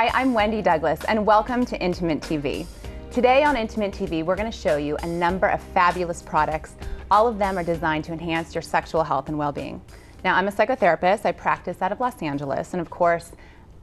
Hi, I'm Wendy Douglas, and welcome to Intimate TV. Today on Intimate TV, we're going to show you a number of fabulous products. All of them are designed to enhance your sexual health and well being. Now, I'm a psychotherapist, I practice out of Los Angeles, and of course,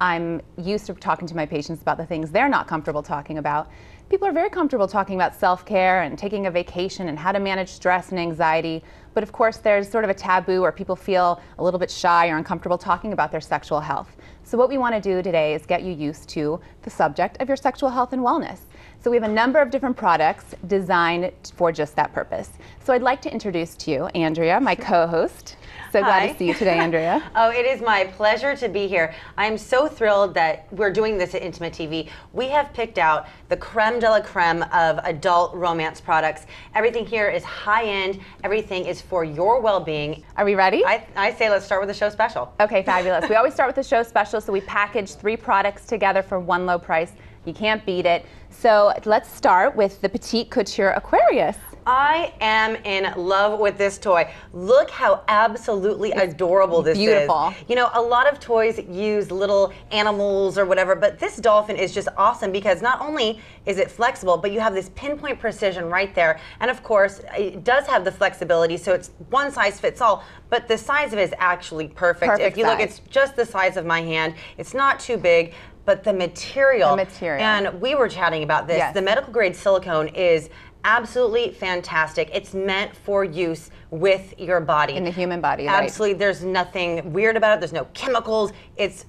I'm used to talking to my patients about the things they're not comfortable talking about. People are very comfortable talking about self care and taking a vacation and how to manage stress and anxiety. But of course, there's sort of a taboo where people feel a little bit shy or uncomfortable talking about their sexual health. So, what we want to do today is get you used to the subject of your sexual health and wellness. So, we have a number of different products designed for just that purpose. So, I'd like to introduce to you Andrea, my co host. So glad Hi. to see you today, Andrea. oh, it is my pleasure to be here. I'm so thrilled that we're doing this at Intimate TV. We have picked out the creme de la creme of adult romance products. Everything here is high end, everything is for your well being. Are we ready? I, I say let's start with the show special. Okay, fabulous. we always start with the show special, so we package three products together for one low price. You can't beat it. So let's start with the Petite Couture Aquarius. I am in love with this toy. Look how absolutely adorable this beautiful. is. You know, a lot of toys use little animals or whatever, but this dolphin is just awesome because not only is it flexible, but you have this pinpoint precision right there. And of course, it does have the flexibility, so it's one size fits all, but the size of it is actually perfect. Perfect if you look, size. it's just the size of my hand. It's not too big. But the material, The material. and we were chatting about this. Yes. The medical grade silicone is absolutely fantastic. It's meant for use with your body. In the human body, right. Absolutely. There's nothing weird about it. There's no chemicals. It's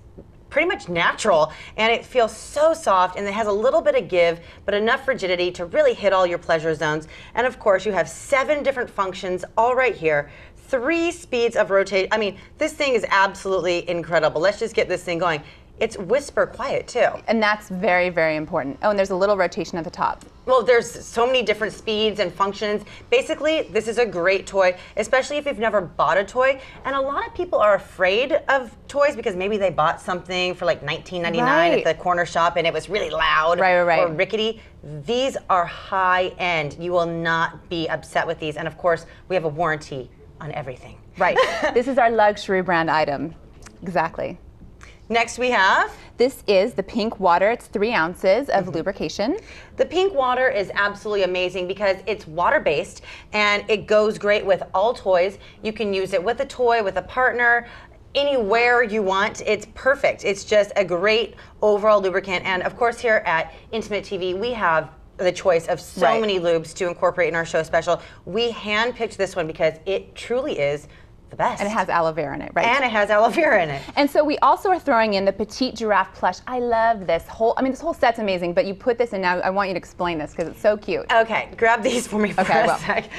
pretty much natural and it feels so soft and it has a little bit of give but enough rigidity to really hit all your pleasure zones and of course you have seven different functions all right here three speeds of rotate i mean this thing is absolutely incredible let's just get this thing going it's whisper quiet too And that's very, very important. Oh, and there's a little rotation at the top. Well, there's so many different speeds and functions. Basically, this is a great toy, especially if you've never bought a toy. And a lot of people are afraid of toys because maybe they bought something for like $19.99 Right. at the corner shop and it was really loud Right, right, or rickety. These are high end. You will not be upset with these. And of course, we have a warranty on everything. Right. this is our luxury brand item. Exactly. Next, we have This is the pink water. It's three ounces of mm-hmm. lubrication. The pink water is absolutely amazing because it's water based and it goes great with all toys. You can use it with a toy, with a partner, anywhere you want. It's perfect. It's just a great overall lubricant. And of course, here at Intimate TV, we have the choice of so Right. many lubes to incorporate in our show special. We handpicked this one because it truly is the best. And it has aloe vera in it, right? and it has aloe vera in it. And so we also are throwing in the petite giraffe plush. I love this whole. I mean, this whole set's amazing. But you put this in now. I want you to explain this because it's so cute. Okay, grab these for me for Okay, a sec.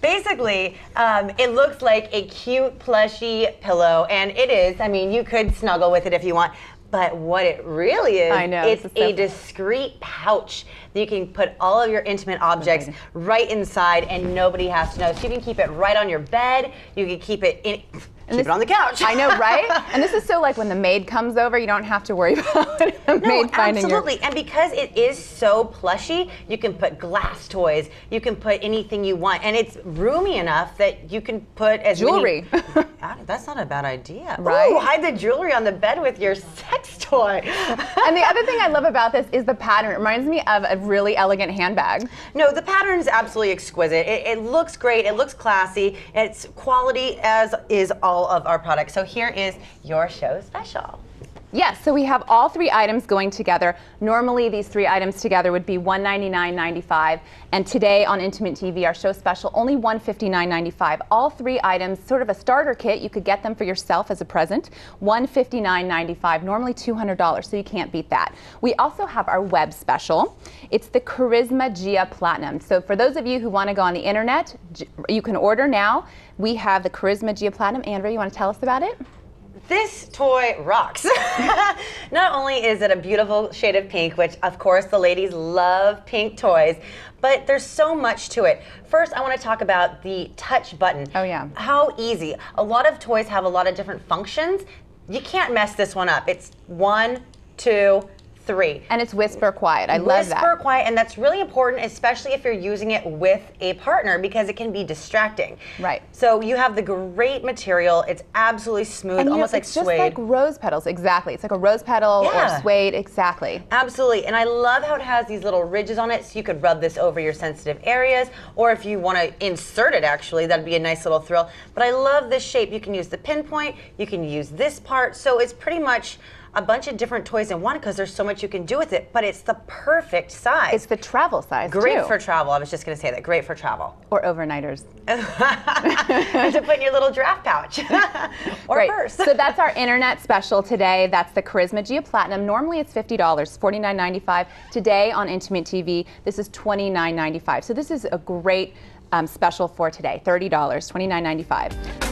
Basically, um, it looks like a cute, plushy pillow, and it is. I mean, you could snuggle with it if you want. But what it really is, I know, it's is a discreet pouch that you can put all of your intimate objects right inside, and nobody has to know. So you can keep it right on your bed. You can keep it in, keep this- it on the couch. I know, right? and this is so like when the maid comes over, you don't have to worry about the No, maid finding your. absolutely. And because it is so plushy, you can put glass toys, you can put anything you want, and it's roomy enough that you can put as Jewelry. Many... That's not a bad idea. Right? Ooh, hide the jewelry on the bed with your sex toy. And the other thing I love about this is the pattern. It reminds me of a really elegant handbag. No, the pattern is absolutely exquisite. It, it looks great. It looks classy. It's quality as is all of our products. So here is your show special. Yes, so we have all three items going together. Normally, these three items together would be $199.95, and today on Intimate TV, our show special, only $159.95. All three items, sort of a starter kit, you could get them for yourself as a present. $159.95, normally $200, so you can't beat that. We also have our web special. It's the Charisma Gia Platinum. So for those of you who want to go on the internet, you can order now. We have the Charisma Gia Platinum. Andrea, you want to tell us about it? This toy rocks. Not only is it a beautiful shade of pink, which of course the ladies love pink toys, but there's so much to it. First, I want to talk about the touch button. Oh, yeah. How easy. A lot of toys have a lot of different functions. You can't mess this one up. It's one, two, three. And it's whisper quiet. I love that. Whisper quiet, and that's really important, especially if you're using it with a partner because it can be distracting. Right. So you have the great material. It's absolutely smooth, And you know, almost like it's suede. just like rose petals. Exactly. It's like a rose petal Yeah. or suede. Exactly. Absolutely. And I love how it has these little ridges on it so you could rub this over your sensitive areas or if you want to insert it actually, that'd be a nice little thrill. But I love this shape. You can use the pinpoint, you can use this part. So it's pretty much a bunch of different toys in one because there's so much you can do with it, but it's the perfect size. It's the travel size great too. for travel. I was just going to say that. Great for travel. or overnighters. to put in your little draft pouch or Great. purse. so that's our internet special today. That's the Charisma Gia Platinum. Normally it's $50, $49.95. Today on Intimate TV, this is $29.95. So this is a great um, special for today. $30, $29.95.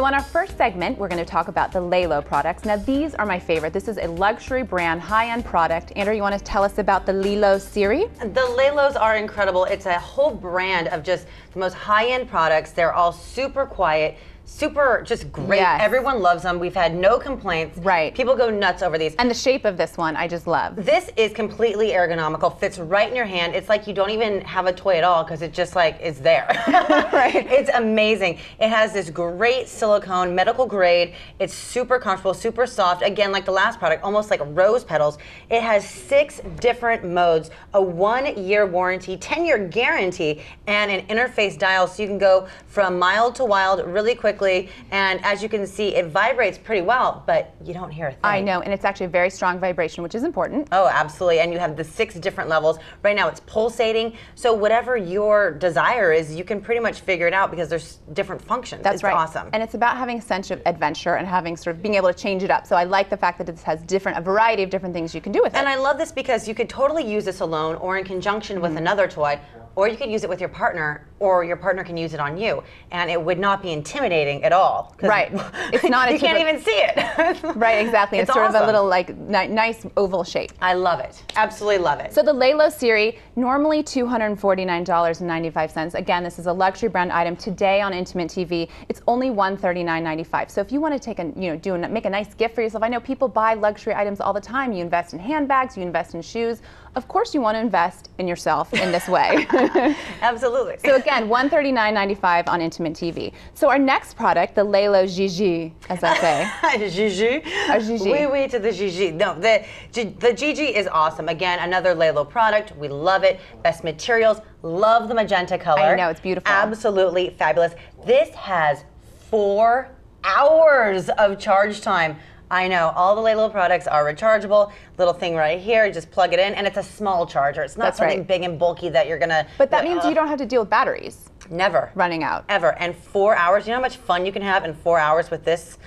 So on our first segment, we're going to talk about the Lelo products. Now these are my favorite. This is a luxury brand, high-end product. Andrew, you want to tell us about the Lelo Siri? The Lelos are incredible. It's a whole brand of just the most high-end products. They're all super quiet, super just great. Yes. Everyone loves them. We've had no complaints. Right. People go nuts over these. And the shape of this one, I just love. this is completely ergonomical, fits right in your hand. It's like you don't even have a toy at all because it just like is there. Right. It's amazing. It has this great silicone, medical grade. It's super comfortable, super soft. Again, like the last product, almost like rose petals. It has six different modes, a one-year warranty, 10-year guarantee, and an interface dial so you can go from mild to wild really quickly. And as you can see, it vibrates pretty well, but you don't hear a thing. I know, and it's actually a very strong vibration, which is important. Oh, absolutely. And you have the six different levels. Right now it's pulsating. So whatever your desire is, you can pretty much figure it out because there's different functions. That's it's right. awesome. And it's about having a sense of adventure and having sort of being able to change it up. So I like the fact that this has different, a variety of different things you can do with it. And I love this because you could totally use this alone or in conjunction with mm. another toy, or you could use it with your partner, or your partner can use it on you. And it would not be intimidating at all. Right. It's not you can't even see it. right, exactly. It's, It's sort of a little like ni- nice oval shape. I love it. Absolutely love it. So the Lelo Siri, normally $249.95. Again, this is a luxury brand item. Today on Intimate TV, it's only $139.95. So if you want to take a, you know, do a, make a nice gift for yourself, I know people buy luxury items all the time. You invest in handbags, you invest in shoes. Of course, you want to invest in yourself in this way. Absolutely. so again, $139.95 on Intimate TV. So our next product, the Lelo Gigi, as I say. Gigi. A Gigi. Oui, oui to the Gigi. No, the, the Gigi is awesome. Again, another Lelo product. We love it. Best materials. Love the magenta color. I know, it's beautiful. Absolutely fabulous. This has four hours of charge time. I know all the Lelo products are rechargeable. Little thing right here, just plug it in, and it's a small charger. It's not That's something right. big and bulky that you're gonna. But that means uh, you don't have to deal with batteries never running out. ever. And four hours. You know how much fun you can have in four hours with this?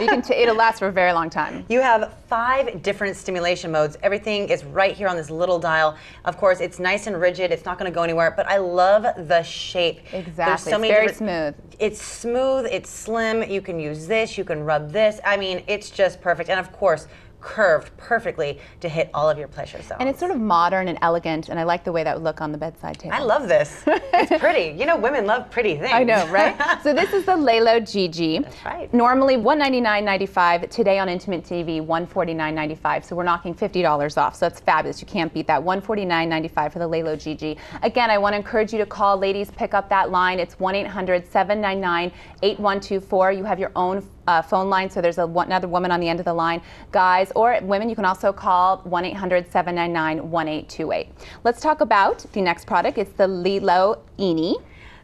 You can t- it'll last for a very long time. You have five different stimulation modes. Everything is right here on this little dial. Of course, it's nice and rigid. It's not going to go anywhere, but I love the shape. There's Exactly. so many very smooth. It's smooth, it's slim. You can use this, you can rub this. I mean, it's just perfect. And of course, curved perfectly to hit all of your pleasure zones. And it's sort of modern and elegant, and I like the way that would look on the bedside table. I love this. it's pretty. You know, women love pretty things. I know, right? so this is the Lelo Gigi. That's right. Normally $199.95. Today on Intimate TV, $149.95. So we're knocking $50 off. So that's fabulous. You can't beat that. $149.95 for the Lelo Gigi. Again, I want to encourage you to call. Ladies, pick up that line. It's 1-800-799-8124. You have your own uh, phone line, so there's a, another woman on the end of the line. Guys or women, you can also call 1-800-799-1828. Let's talk about the next product. It's the Lelo Ina.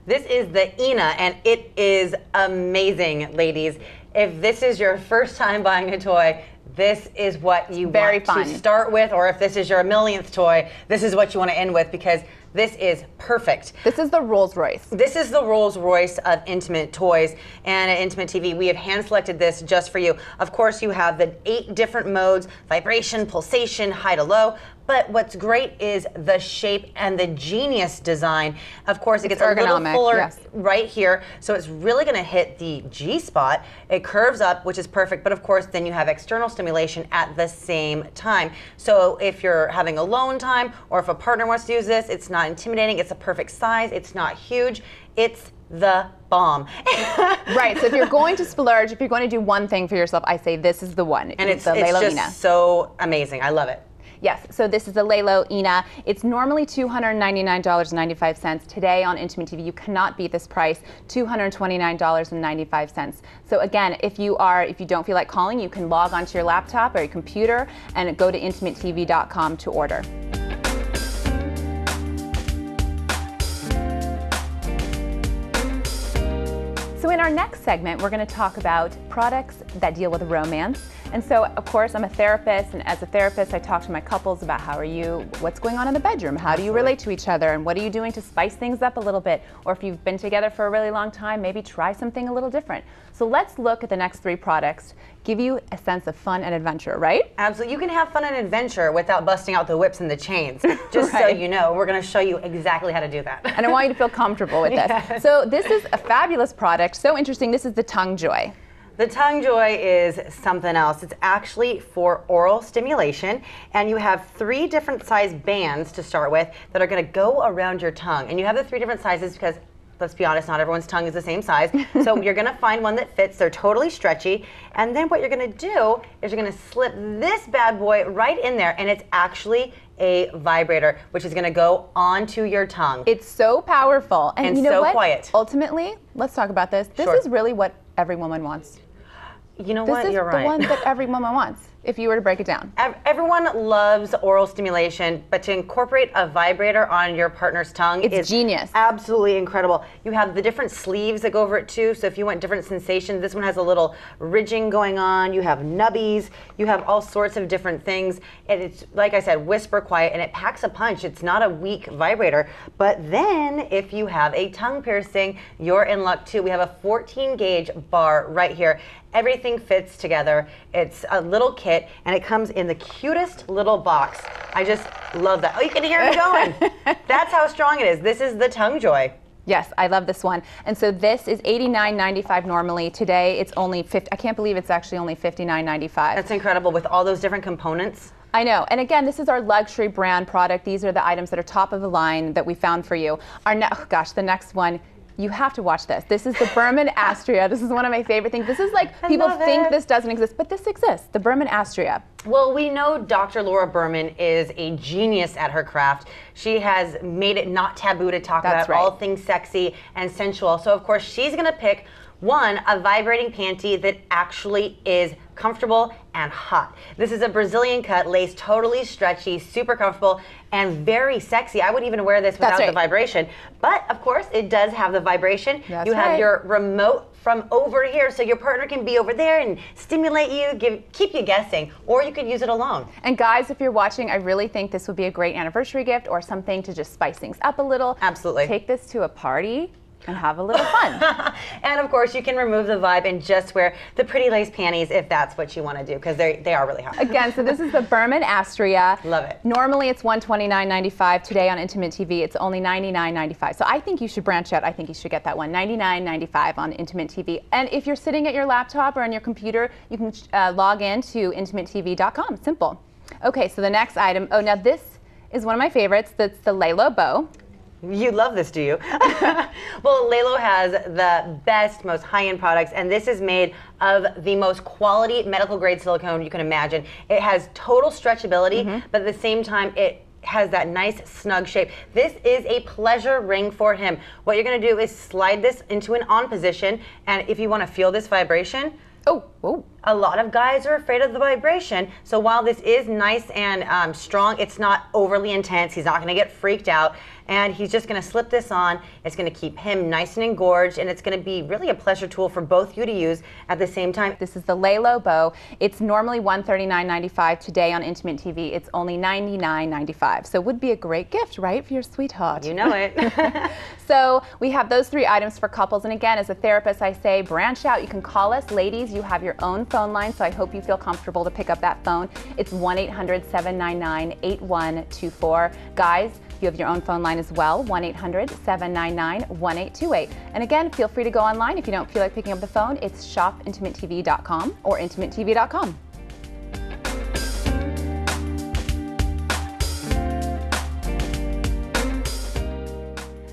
This is the Ina, and it is amazing, ladies. If this is your first time buying a toy, this is what you Very want fun. to start with, or if this is your millionth toy, this is what you want to end with because this is perfect. This is the Rolls Royce. This is the Rolls Royce of intimate toys, and at Intimate TV, we have hand selected this just for you. Of course, you have the eight different modes vibration, pulsation, high to low, But what's great is the shape and the genius design. Of course, it It's gets a little fuller yes. right here, so it's really going to hit the G spot. It curves up, which is perfect, but of course, then you have external stimulation at the same time. So if you're having alone time or if a partner wants to use this, it's not intimidating, it's a perfect size, it's not huge, it's the bomb. Right. So if you're going to splurge, if you're going to do one thing for yourself, I say this is the one. and it's, the it's Lelo just so amazing. I love it. Yes, so this is the Lelo Ina. It's normally $299.95. Today on Intimate TV, you cannot beat this price, $229.95. So again, if you are if you don't feel like calling, you can log onto your laptop or your computer and go to intimatetv.com to order. So in our next segment, we're going to talk about products that deal with romance. And so, of course, I'm a therapist, and as a therapist, I talk to my couples about how are you, what's going on in the bedroom, how do you relate to each other, and what are you doing to spice things up a little bit? Or if you've been together for a really long time, maybe try something a little different. So let's look at the next three products, give you a sense of fun and adventure, right? Absolutely. You can have fun and adventure without busting out the whips and the chains. Just so you know, we're going to show you exactly how to do that. And I want you to feel comfortable with this. So this is a fabulous product, so interesting. This is the Tongue Joy. The Tongue Joy is something else. It's actually for oral stimulation, and you have three different size bands to start with that are going to go around your tongue. And you have the three different sizes because, let's be honest, not everyone's tongue is the same size. so you're going to find one that fits. They're totally stretchy. And then what you're going to do is you're going to slip this bad boy right in there, and it's actually a vibrator, which is going to go onto your tongue. It's so powerful. And, And you know so what? quiet. Ultimately, let's talk about this. This Sure. is really what every woman wants. You know This what? You're right. This is the one that every woman wants, if you were to break it down. Everyone loves oral stimulation, but to incorporate a vibrator on your partner's tongue It's is genius. Absolutely incredible. You have the different sleeves that go over it too. So if you want different sensations, this one has a little ridging going on. You have nubbies. You have all sorts of different things. And it's like I said, whisper quiet, and it packs a punch. It's not a weak vibrator. But then if you have a tongue piercing, you're in luck too. We have a 14 gauge bar right here. Everything fits together. It's a little kit and it comes in the cutest little box. I just love that. Oh, you can hear me going. That's how strong it is. This is the Tongue Joy. Yes, I love this one. And so this is $89.95 normally. Today it's only 50 I can't believe it's actually only $59.95. That's incredible with all those different components. I know. And again, this is our luxury brand product. These are the items that are top of the line that we found for you. Our ne- oh gosh, the next one. You have to watch this. This is the Berman Astria. This is one of my favorite things. This is like people think it. this doesn't exist, but this exists. The Berman Astria. Well, we know Dr. Laura Berman is a genius at her craft. She has made it not taboo to talk That's about all things sexy and sensual. So, of course, she's going to pick one, a vibrating panty that actually is comfortable and hot. This is a Brazilian cut, lace totally stretchy, super comfortable, and very sexy. I would even wear this without right. the vibration. But, of course, it does have the vibration. That's you have right. your remote from over here so your partner can be over there and stimulate you, give, keep you guessing, or you could use it alone. And guys, if you're watching, I really think this would be a great anniversary gift or something to just spice things up a little. Absolutely. Take this to a party and have a little fun. and of course, you can remove the vibe and just wear the pretty lace panties if that's what you want to do because they they are really hot. Again, so this is the Berman Astria. Love it. Normally it's $129.95. Today on Intimate TV, it's only $99.95. So I think you should branch out. I think you should get that one. $99.95 on Intimate TV. And if you're sitting at your laptop or on your computer, you can uh, log in to intimatetv.com. Simple. Okay, so the next item. Oh, now this is one of my favorites. That's the Lelo bow. You love this, do you? well, Lelo has the best, most high-end products, and this is made of the most quality medical grade silicone you can imagine. It has total stretchability, mm-hmm. but at the same time, it has that nice snug shape. This is a pleasure ring for him. What you're gonna do is slide this into an on position, and if you wanna feel this vibration, Oh, whoa. A lot of guys are afraid of the vibration. So while this is nice and um, strong, it's not overly intense. He's not going to get freaked out. And he's just going to slip this on. It's going to keep him nice and engorged. And it's going to be really a pleasure tool for both you to use at the same time. This is the Lelo bow. It's normally $139.95. Today on Intimate TV, it's only $99.95. So it would be a great gift, right, for your sweetheart? You know it. So we have those three items for couples. And again, as a therapist, I say branch out. You can call us. Ladies, you have your own phone line, so I hope you feel comfortable to pick up that phone. It's 1 800 799 8124. Guys, you have your own phone line as well, 1 800 799 1828. And again, feel free to go online if you don't feel like picking up the phone. It's shopintimatetv.com or intimatetv.com.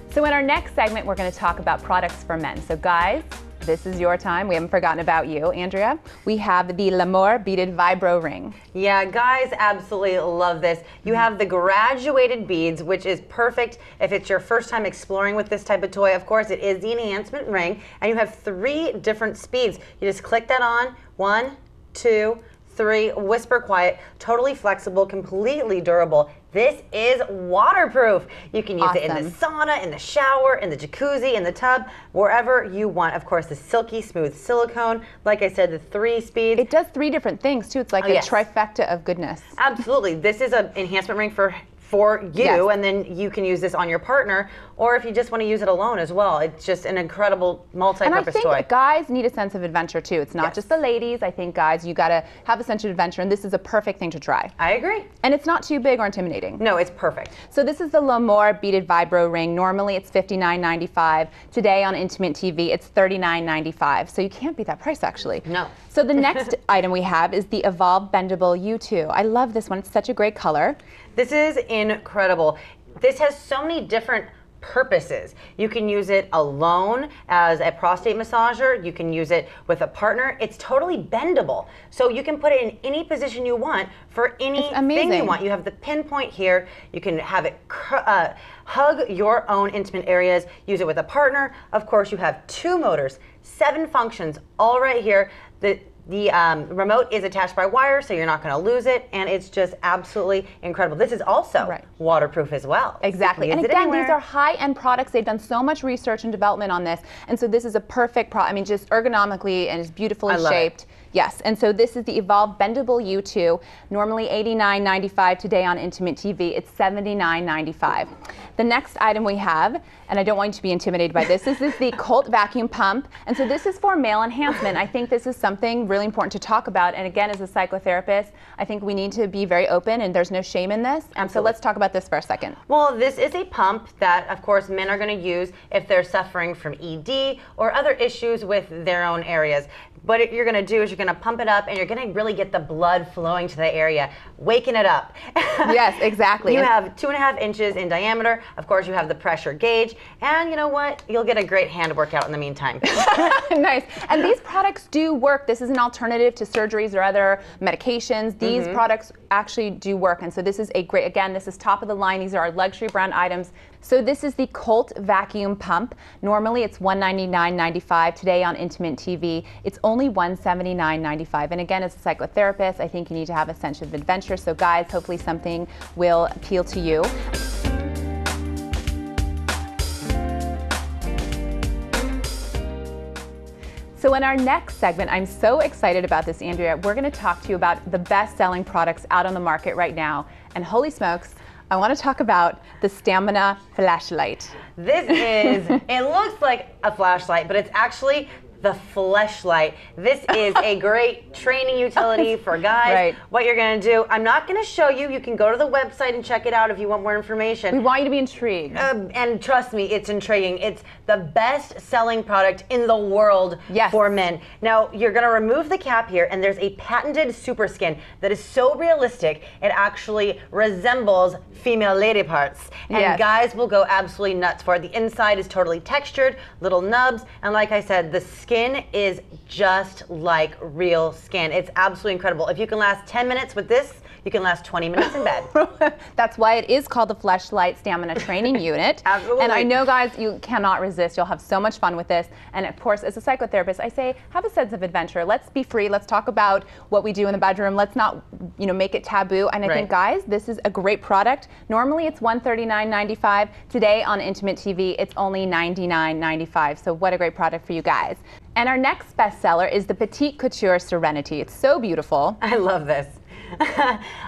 So in our next segment, we're going to talk about products for men. So guys, this is your time. We haven't forgotten about you, Andrea. We have the L'Amour beaded vibro ring. Yeah, guys absolutely love this. You have the graduated beads, which is perfect if it's your first time exploring with this type of toy. Of course, it is the enhancement ring, and you have three different speeds. You just click that on, one, two, three, whisper quiet, totally flexible, completely durable. This is waterproof. You can use awesome. it in the sauna, in the shower, in the jacuzzi, in the tub, wherever you want. Of course, the silky smooth silicone. Like I said, the three speeds. It does three different things too. It's like oh, a yes. trifecta of goodness. Absolutely. This is an enhancement ring for for you yes. and then you can use this on your partner or if you just want to use it alone as well. It's just an incredible multi-purpose toy. and I think toy. guys need a sense of adventure too. It's not yes. just the ladies. I think guys you got to have a sense of adventure and this is a perfect thing to try. I agree. And it's not too big or intimidating. No it's perfect. So this is the L'Amour beaded vibro ring. Normally it's $59.95 today on intimate tv it's $39.95 so you can't beat that price actually. No. So the next item we have is the evolve bendable u2 i love this one. It's such a great color. This is incredible. This has so many different purposes. You can use it alone as a prostate massager. You can use it with a partner. It's totally bendable. So you can put it in any position you want for anything you want. You have the pinpoint here. You can have it uh, hug your own intimate areas. Use it with a partner. Of course, you have two motors, seven functions all right here. The the um, remote is attached by wire, so you're not going to lose it, and it's just absolutely incredible. This is also right. waterproof as well. Exactly. And again, these are high-end products. They've done so much research and development on this, and so this is a perfect product. I mean, just ergonomically and it's beautifully shaped. It. Yes, and so this is the Evolve Bendable U2. Normally $89.95 today on Intimate TV. It's $79.95. The next item we have, and I don't want you to be intimidated by this, this is the Colt Vacuum Pump. And so this is for male enhancement. I think this is something really important to talk about. And again, as a psychotherapist, I think we need to be very open and there's no shame in this. And so let's talk about this for a second. Well, this is a pump that, of course, men are going to use if they're suffering from ED or other issues with their own areas. What you're going to do is you're going to pump it up and you're going to really get the blood flowing to the area, waking it up. yes, exactly. you have two and a half inches in diameter. Of course, you have the pressure gauge. And you know what? You'll get a great hand workout in the meantime. nice. And these products do work. This is an alternative to surgeries or other medications. These mm-hmm. products actually do work. And so this is a great, again, this is top of the line. These are our luxury brand items. So this is the Colt vacuum pump. Normally it's $199.95. Today on Intimate TV, it's only $179.95. And again, as a psychotherapist, I think you need to have a sense of adventure. So guys, hopefully something will appeal to you. So in our next segment, I'm so excited about this, Andrea. We're going to talk to you about the best-selling products out on the market right now. And holy smokes, I want to talk about the Stamina flashlight. This is, it looks like a flashlight, but it's actually the fleshlight. This is a great training utility for guys. Right. What you're going to do, I'm not going to show you. You can go to the website and check it out if you want more information. We want you to be intrigued. Uh, and trust me, it's intriguing. It's the best selling product in the world yes. for men. Now, you're going to remove the cap here, and there's a patented super skin that is so realistic, it actually resembles female lady parts. And yes. guys will go absolutely nuts for it. The inside is totally textured, little nubs, and like I said, the skin is just like real skin. It's absolutely incredible. If you can last 10 minutes with this, you can last 20 minutes in bed. That's why it is called the Fleshlight Stamina Training Unit. Absolutely. And I know, guys, you cannot resist. You'll have so much fun with this. And of course, as a psychotherapist, I say have a sense of adventure. Let's be free. Let's talk about what we do in the bedroom. Let's not, you know, make it taboo. And I right. think, guys, this is a great product. Normally, it's $139.95. Today on Intimate TV, it's only $99.95. So what a great product for you guys. And our next bestseller is the Petite Couture Serenity. It's so beautiful. I love this.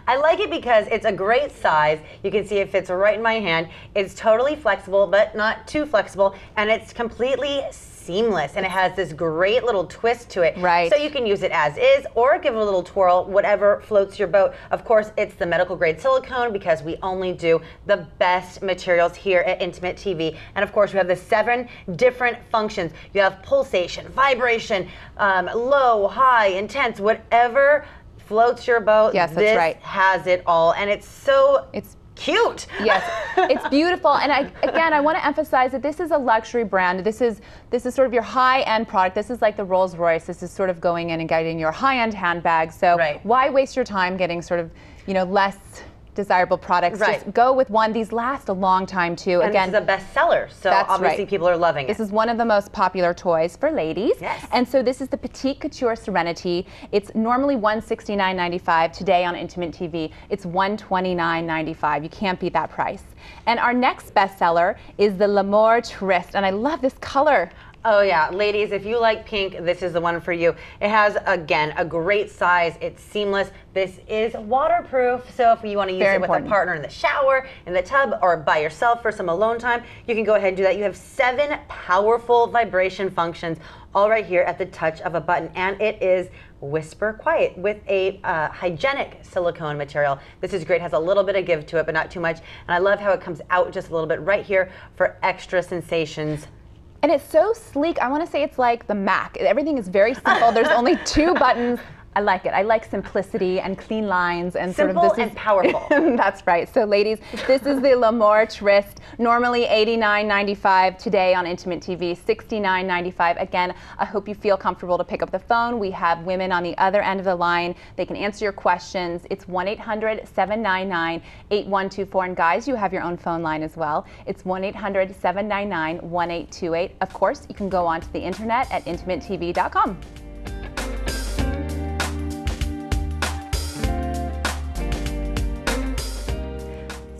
I like it because it's a great size. You can see it fits right in my hand. It's totally flexible, but not too flexible, and it's completely seamless and it has this great little twist to it. Right. So you can use it as is or give it a little twirl, whatever floats your boat. Of course, it's the medical grade silicone because we only do the best materials here at Intimate TV. And of course, we have the seven different functions. You have pulsation, vibration, um, low, high, intense, whatever floats your boat. Yes, that's this right. has it all. And it's so It's cute. Yes, it's beautiful, and I, again, I want to emphasize that this is a luxury brand. This is this is sort of your high-end product. This is like the Rolls Royce. This is sort of going in and getting your high-end handbag. So Right. why waste your time getting sort of you know less desirable products? Right. Just go with one. These last a long time too. and again, this is a bestseller. So obviously right. people are loving it. This it. is one of the most popular toys for ladies. Yes. And so this is the Petite Couture Serenity. It's normally $169.95. Today on Intimate TV, it's $129.95. You can't beat that price. And our next bestseller is the L'Amour Tryst. And I love this color. Oh yeah, ladies, if you like pink, this is the one for you. It has again a great size. It's seamless. This is waterproof, so if you want to use Very it with important. a partner in the shower, in the tub, or by yourself for some alone time, you can go ahead and do that. You have seven powerful vibration functions, all right here at the touch of a button, and it is whisper quiet with a uh, hygienic silicone material. This is great. Has a little bit of give to it, but not too much. And I love how it comes out just a little bit right here for extra sensations. And it's so sleek. I want to say it's like the Mac. Everything is very simple. There's only two buttons. I like it. I like simplicity and clean lines and sort of this and is powerful. That's right. So, ladies, this is the L'Amour Tryst. Normally $89.95 today on Intimate TV, $69.95. Again, I hope you feel comfortable to pick up the phone. We have women on the other end of the line. They can answer your questions. It's 1 800 799 8124. And guys, you have your own phone line as well. It's 1 800 799 1828. Of course, you can go onto the internet at intimatetv.com.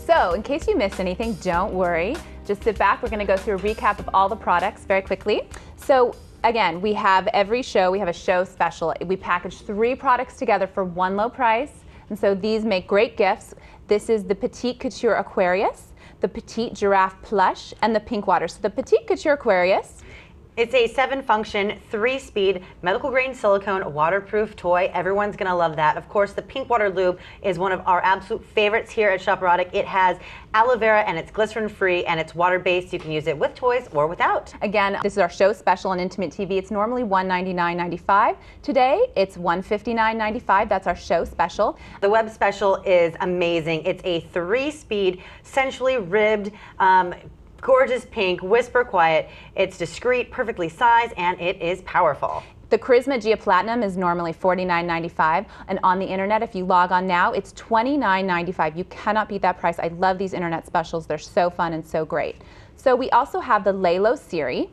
So, in case you missed anything, don't worry. Just sit back. We're going to go through a recap of all the products very quickly. So, again, we have every show, we have a show special. We package three products together for one low price. And so these make great gifts. This is the Petite Couture Aquarius, the Petite Giraffe Plush, and the Pink Water. So, the Petite Couture Aquarius. It's a seven function, three speed, medical grade silicone, waterproof toy. Everyone's gonna love that. Of course, the pink water lube is one of our absolute favorites here at Shoperotic. It has aloe vera and it's glycerin free and it's water based. You can use it with toys or without. Again, this is our show special on Intimate TV. It's normally $199.95. Today, it's $159.95. That's our show special. The web special is amazing. It's a three speed, sensually ribbed, um, gorgeous pink, whisper quiet. It's discreet, perfectly sized, and it is powerful. The Charisma Gia Platinum is normally $49.95, and on the internet, if you log on now, it's $29.95. You cannot beat that price. I love these internet specials. They're so fun and so great. So we also have the Lelo Siri.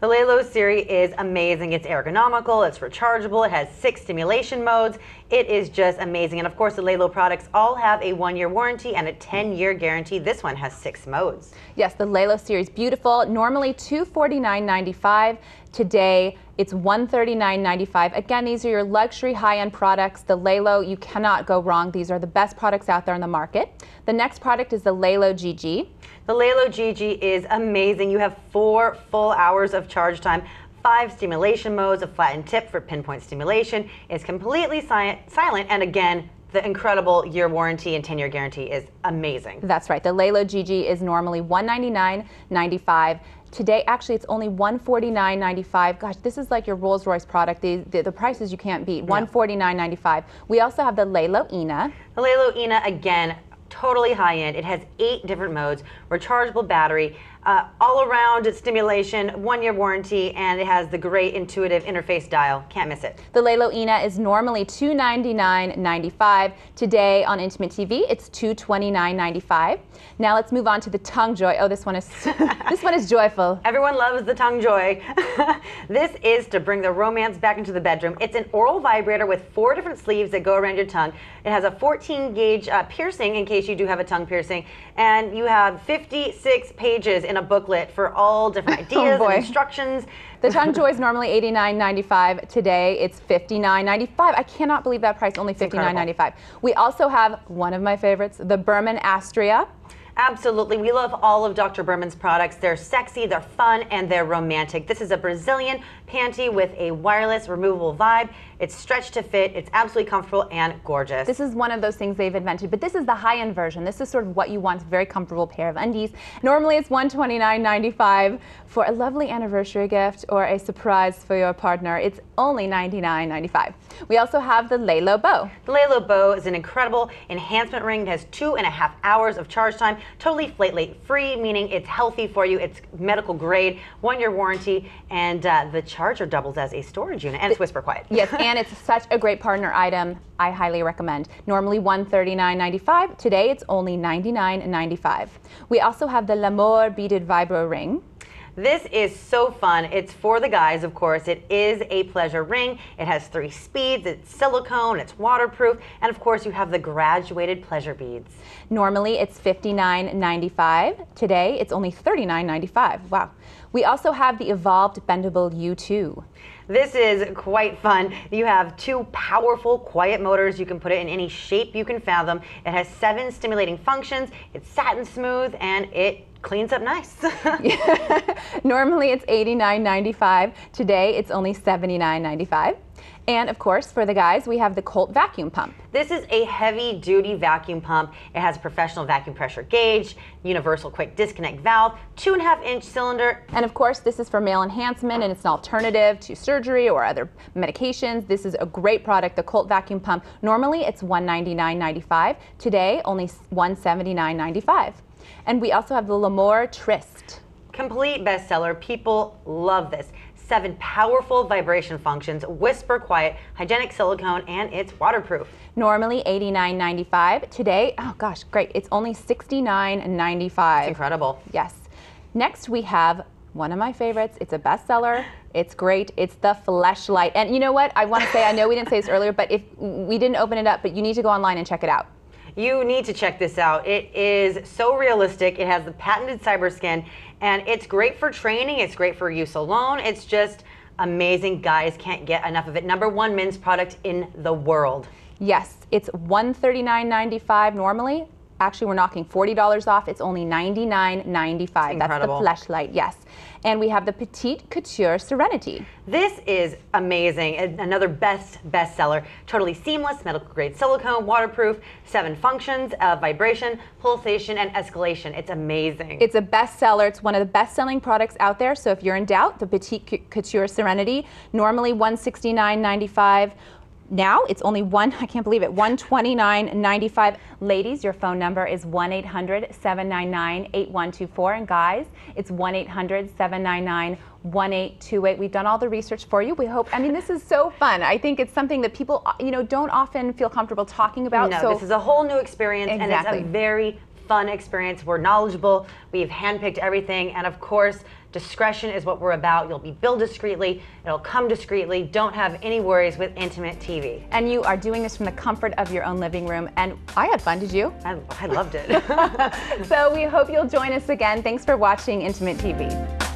The Lelo Siri is amazing. It's ergonomical, it's rechargeable, it has six stimulation modes. It is just amazing. And of course, the Lelo products all have a one year warranty and a 10 year guarantee. This one has six modes. Yes, the Lelo Siri, beautiful. Normally $249.95. Today, it's $139.95. Again, these are your luxury high-end products. The Lelo, you cannot go wrong. These are the best products out there in the market. The next product is the Lelo Gigi. The Lelo Gigi is amazing. You have four full hours of charge time. Five stimulation modes, a flattened tip for pinpoint stimulation. It's completely si- silent, and again, the incredible year warranty and 10 year guarantee is amazing. That's right. The Lelo Gigi is normally $199.95. Today, actually, it's only $149.95. Gosh, this is like your Rolls Royce product. The, the, the prices you can't beat. $149.95. We also have the Lelo Ina. The Lelo Ina, again, totally high end. It has eight different modes, rechargeable battery, uh, all around stimulation, one year warranty, and it has the great intuitive interface dial. Can't miss it. The Lelo Ina is normally $299.95. Today on Intimate TV, it's $229.95. Now let's move on to the Tongue Joy. Oh, this one is this one is joyful. Everyone loves the tongue joy. this is to bring the romance back into the bedroom. It's an oral vibrator with four different sleeves that go around your tongue. It has a 14 gauge uh, piercing in case you do have a tongue piercing, and you have 56 pages in a booklet for all different oh, ideas oh and instructions. The Tongue Joy is normally $89.95. Today it's $59.95. I cannot believe that price, only $59.95. We also have one of my favorites, the Berman Astria. Absolutely. We love all of Dr. Berman's products. They're sexy, they're fun, and they're romantic. This is a Brazilian panty with a wireless removable vibe. It's stretched to fit. It's absolutely comfortable and gorgeous. This is one of those things they've invented, but this is the high-end version. This is sort of what you want, a very comfortable pair of undies. Normally it's $129.95 for a lovely anniversary gift or a surprise for your partner. It's only $99.95. We also have the Lelo Bow. The Lelo Bow is an incredible enhancement ring. It has two and a half hours of charge time, totally phthalate free, meaning it's healthy for you. It's medical grade, one year warranty, and uh, the charger doubles as a storage unit, and it's whisper quiet. Yes, and it's such a great partner item. I highly recommend. Normally $139.95. Today it's only $99.95. We also have the L'Amour beaded vibro ring. This is so fun. It's for the guys, of course. It is a pleasure ring. It has three speeds. It's silicone. It's waterproof. And of course, you have the graduated pleasure beads. Normally, it's $59.95. Today, it's only $39.95. Wow. We also have the Evolved Bendable U2. This is quite fun. You have two powerful quiet motors. You can put it in any shape you can fathom. It has seven stimulating functions. It's satin smooth and it cleans up nice. Normally it's $89.95. Today it's only $79.95. And of course, for the guys, we have the Colt vacuum pump. This is a heavy duty vacuum pump. It has a professional vacuum pressure gauge, universal quick disconnect valve, two and a half inch cylinder. And of course, this is for male enhancement and it's an alternative to surgery or other medications. This is a great product, the Colt vacuum pump. Normally it's $199.95. Today, only $179.95. And we also have the L'Amour Tryst. Complete bestseller. People love this seven powerful vibration functions, whisper quiet, hygienic silicone, and it's waterproof. Normally $89.95. Today, oh gosh, great. It's only $69.95. Incredible. Yes. Next we have one of my favorites. It's a bestseller. It's great. It's the Fleshlight. And you know what? I want to say, I know we didn't say this earlier, but if we didn't open it up, but you need to go online and check it out. You need to check this out. It is so realistic. It has the patented cyber skin and it's great for training. It's great for use alone. It's just amazing. Guys can't get enough of it. Number one men's product in the world. Yes, it's $139.95 normally. Actually, we're knocking $40 off. It's only $99.95. That's the Fleshlight, yes. And we have the Petite Couture Serenity. This is amazing. Another best bestseller. Totally seamless, medical grade silicone, waterproof, seven functions of vibration, pulsation, and escalation. It's amazing. It's a bestseller. It's one of the best selling products out there. So if you're in doubt, the Petite Couture Serenity, normally $169.95 now it's only one, I can't believe it, 129.95. Ladies, your phone number is 1-800-799-8124. And guys, it's 1-800-799-1828. We've done all the research for you. We hope, I mean, this is so fun. I think it's something that people, uh, you know, don't often feel comfortable talking about. No, so this is a whole new experience exactly. and it's a very fun experience. We're knowledgeable. We've handpicked everything. And of course, discretion is what we're about. You'll be billed discreetly. It'll come discreetly. Don't have any worries with Intimate TV. And you are doing this from the comfort of your own living room. And I had fun. Did you? I, I loved it. so we hope you'll join us again. Thanks for watching Intimate TV.